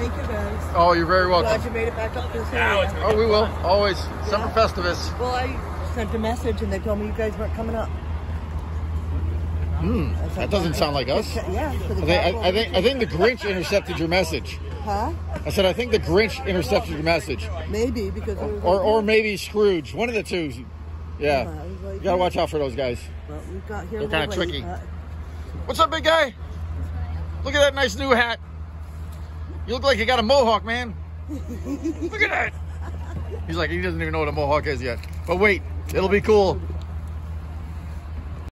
Thank you guys. Oh, you're very welcome. Glad you made it back up this Now area. Oh, we will always. Semper Yeah. Festivus. Well, I sent a message and they told me you guys weren't coming up. Hmm. I That doesn't sound like us. Yeah. For the I think. I, I think I think the Grinch intercepted your message. Huh? I said I think the Grinch intercepted your message, Maybe because was or like, or maybe Scrooge. One of the two. Yeah, I like, you gotta watch out for those guys. But we got here. They're kinda tricky. but- What's up, big guy? Look at that nice new hat. You look like you got a mohawk, man. look at that. He's like he doesn't even know what a mohawk is yet. But wait, it'll be cool.